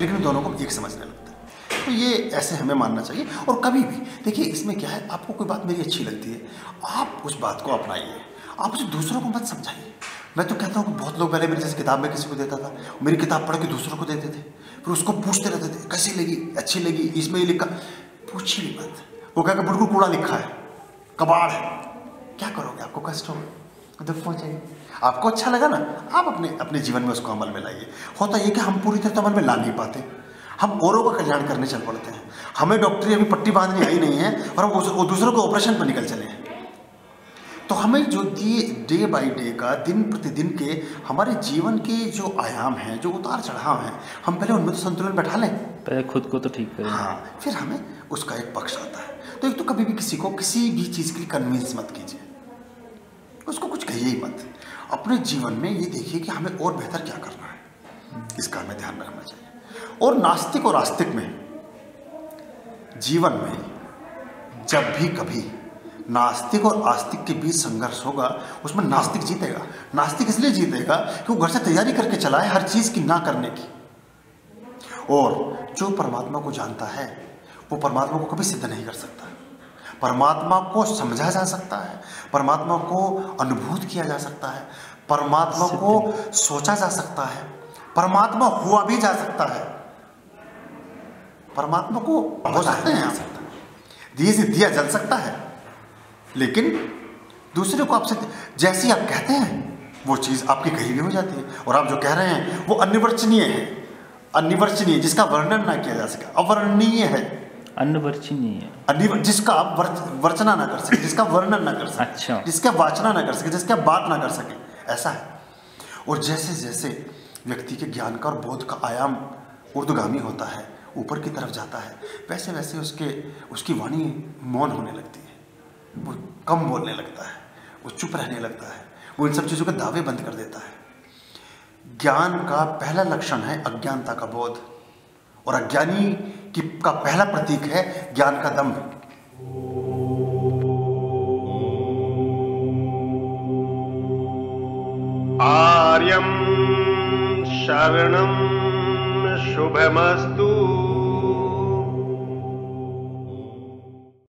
लेकिन दोनों को एक समझने लगता है। तो ये ऐसे हमें मानना चाहिए। और कभी भी, देखिए, इसमें क्या है, आपको कोई बात मेरी अच्छी लगती है, आप उस बात को अपनाइए। आप उसे दूसरों को मत समझाइए। मैं तो कहता हूँ बहुत लोग पहले मेरी जैसे किताब में किसी को देता था। मेरी किताब पढ़ के दूसरों को देते थे। फिर उसको पूछते रहते थे, कैसी लगी? अच्छी लगी? इसमें ये लिखा पूछी नहीं मत। वो क्या बिल्कुल कूड़ा लिखा है। कबाड़ है। क्या करोगे? आपको कष्ट होगा। दुख पहुंचेगी आपको अच्छा लगा ना? आप अपने अपने जीवन में उसको अमल में लाइए। होता ये कि हम पूरी तरह तो अमल में ला नहीं पाते। हम औरों का कल्याण करने चल पड़ते हैं। हमें डॉक्टरी अभी पट्टी बांधनी आई नहीं है और हम दूसरों को ऑपरेशन पर निकल चले हैं। तो हमें जो दिए डे बाई डे का दिन प्रतिदिन के हमारे जीवन के जो आयाम हैं जो उतार चढ़ाव हैं हम पहले उनमें तो संतुलन बैठा लें। पहले खुद को तो ठीक करें। हाँ फिर हमें उसका एक पक्ष आता है। तो एक तो कभी भी किसी को किसी भी चीज़ के लिए कन्विंस मत कीजिए। कहिए ही मत। अपने जीवन में ये देखिए कि हमें और बेहतर क्या करना है। इसका हमें ध्यान रखना चाहिए। और नास्तिक और आस्तिक में, जीवन में जब भी कभी नास्तिक और आस्तिक के बीच संघर्ष होगा, उसमें नास्तिक जीतेगा। नास्तिक इसलिए जीतेगा कि वो घर से तैयारी करके चला है हर चीज़ की ना करने की। और जो परमात्मा को जानता है, वो परमात्मा को कभी सिद्ध नहीं कर सकता। परमात्मा को समझा जा सकता है परमात्मा को अनुभूत किया जा सकता है परमात्मा को सोचा जा सकता है परमात्मा हुआ भी जा सकता है। परमात्मा को हो सकते। हैं दिए से दिया जल सकता है लेकिन दूसरे को आपसे जैसी आप कहते हैं वो चीज़ आपकी कही भी हो जाती है। और आप जो कह रहे हैं वो अनिवर्चनीय है। अनिवर्चनीय जिसका वर्णन ना किया जा सके अवर्णनीय है। जिसका आप वर्चना ना कर सके जिसका वर्णन ना कर सके अच्छा। जिसका वाचना ना कर सके जिसका बात ना कर सके ऐसा है। और जैसे जैसे व्यक्ति के ज्ञान का और बोध का आयाम ऊर्दगामी होता है ऊपर की तरफ़ जाता है वैसे वैसे उसके उसकी वाणी मौन होने लगती है वो कम बोलने लगता है वो चुप रहने लगता है वो इन सब चीज़ों के दावे बंद कर देता है। ज्ञान का पहला लक्षण है अज्ञानता का बोध। और अज्ञानी की का पहला प्रतीक है ज्ञान का दम। आर्यम शरणम शुभमस्तु।